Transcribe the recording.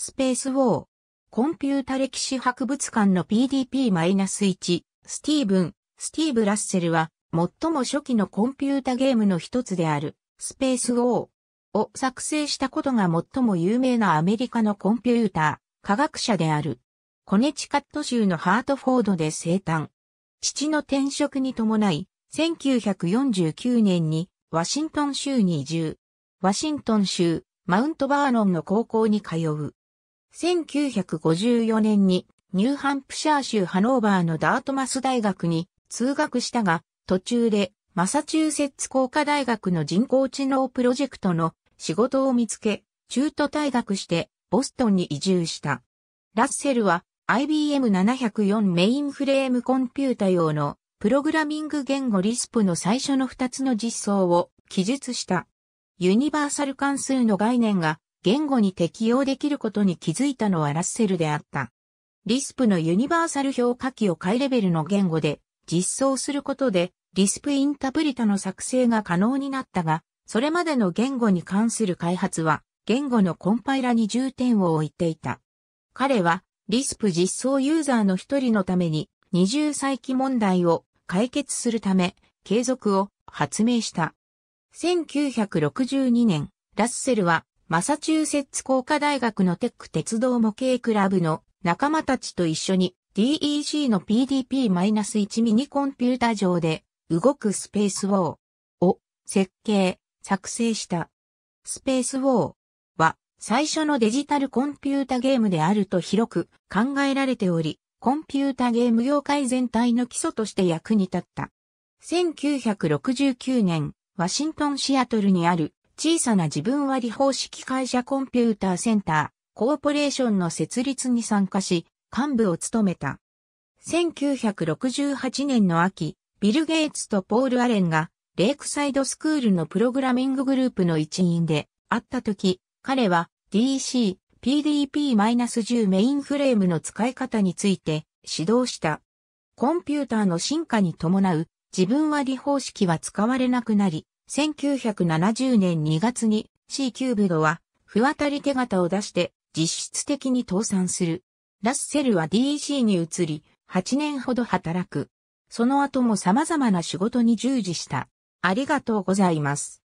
スペースウォー。コンピュータ歴史博物館の PDP-1、スティーブン、スティーブ・ラッセルは、最も初期のコンピュータゲームの一つである、スペースウォーを作成したことが最も有名なアメリカのコンピューター、科学者である。コネチカット州のハートフォードで生誕。父の転職に伴い、1949年にワシントン州に移住。ワシントン州マウントバーノンの高校に通う。1954年にニューハンプシャー州ハノーバーのダートマス大学に通学したが、途中でマサチューセッツ工科大学の人工知能プロジェクトの仕事を見つけ、中途退学してボストンに移住した。ラッセルは IBM704 メインフレームコンピュータ用のプログラミング言語リスプの最初の2つの実装を記述した。ユニバーサル関数の概念が言語に適用できることに気づいたのはラッセルであった。リスプのユニバーサル評価器をハイレベルの言語で実装することでリスプインタプリタの作成が可能になったが、それまでの言語に関する開発は言語のコンパイラに重点を置いていた。彼はリスプ実装ユーザーの一人のために二重再起問題を解決するため継続を発明した。1962年、ラッセルはマサチューセッツ工科大学のテック鉄道模型クラブの仲間たちと一緒に DEC の PDP-1 ミニコンピュータ上で動くスペースウォーを設計、作成した。スペースウォーは最初のデジタルコンピュータゲームであると広く考えられており、コンピュータゲーム業界全体の基礎として役に立った。1969年、ワシントンシアトルにある小さな自分割方式会社コンピューターセンター、コーポレーションの設立に参加し、幹部を務めた。1968年の秋、ビル・ゲイツとポール・アレンが、レイクサイドスクールのプログラミンググループの一員で会った時、彼は DC、PDP-10 メインフレームの使い方について指導した。コンピューターの進化に伴う自分割方式は使われなくなり、1970年2月に C キューブドは不渡り手形を出して実質的に倒産する。ラッセルは DEC に移り8年ほど働く。その後も様々な仕事に従事した。ありがとうございます。